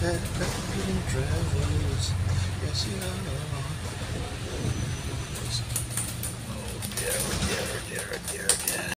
Backpacking drivers. yes you are.